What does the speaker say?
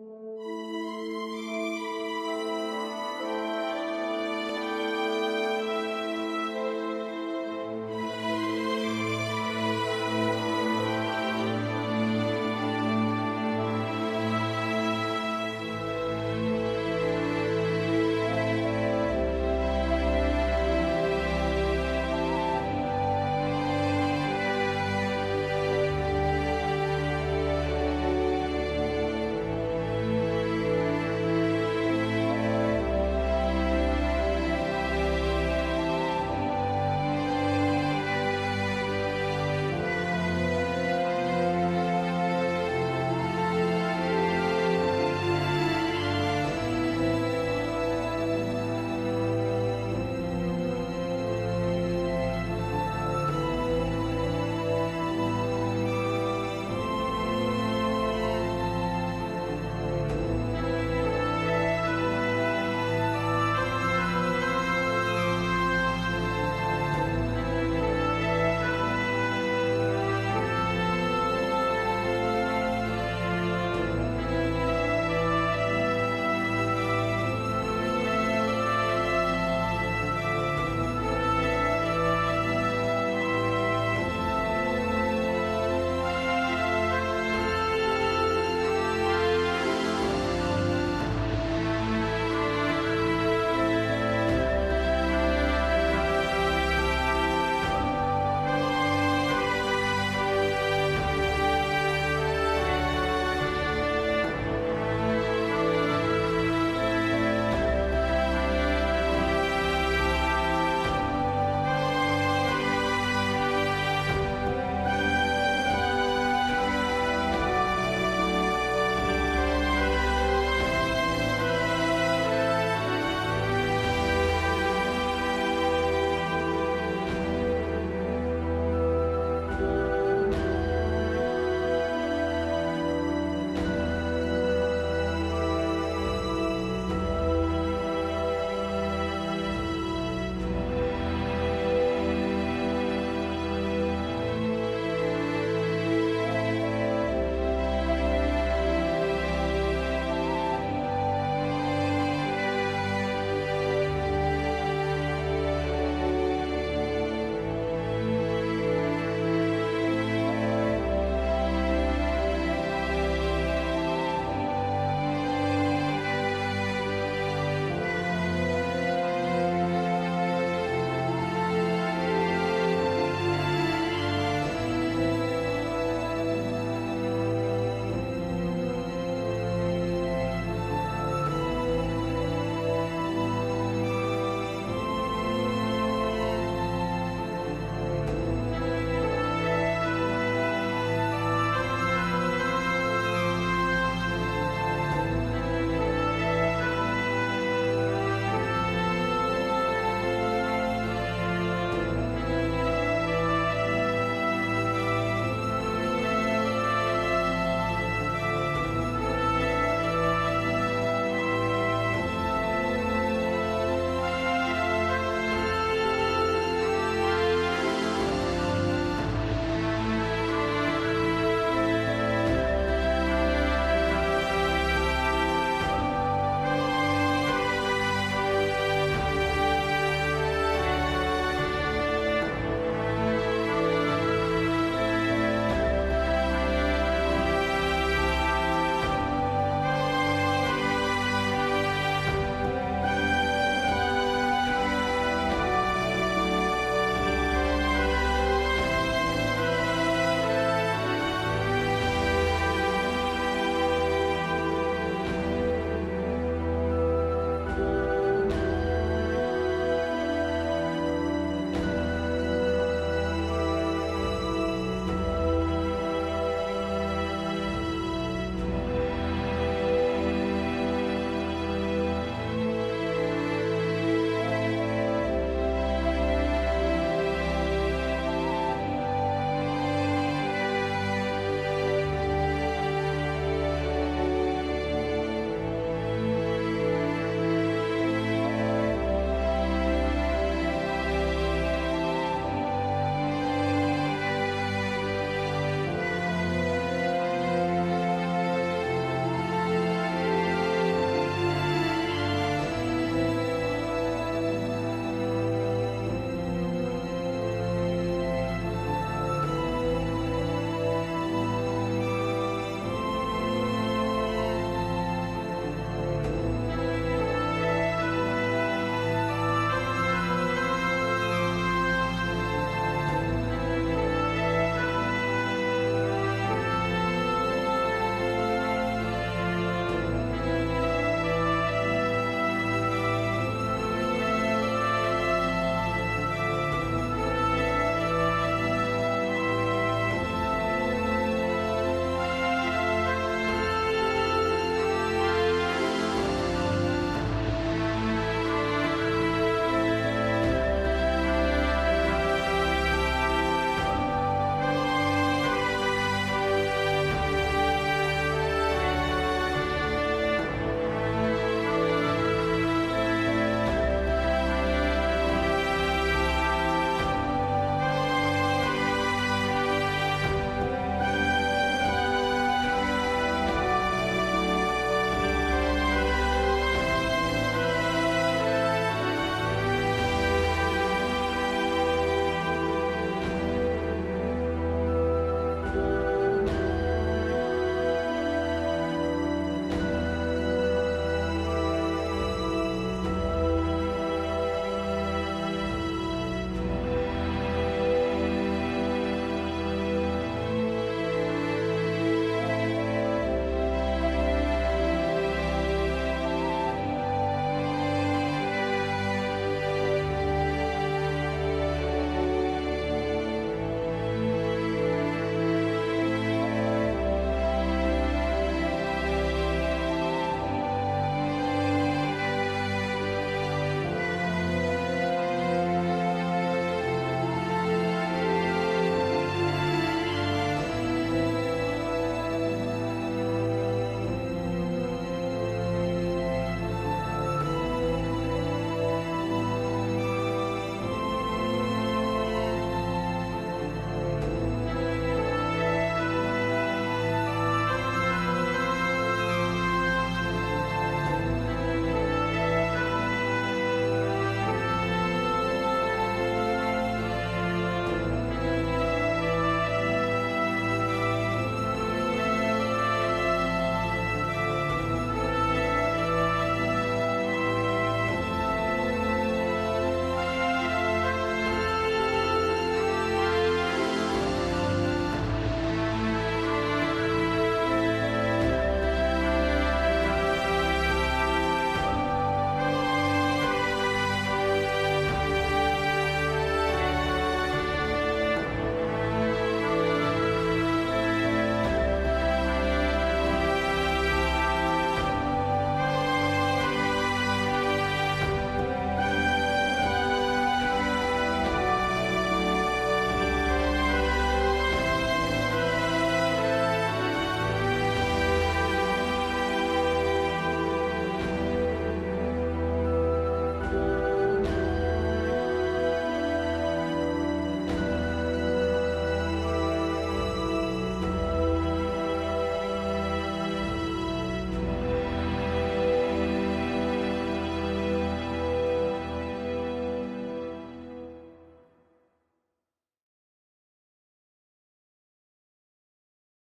Mm-hmm.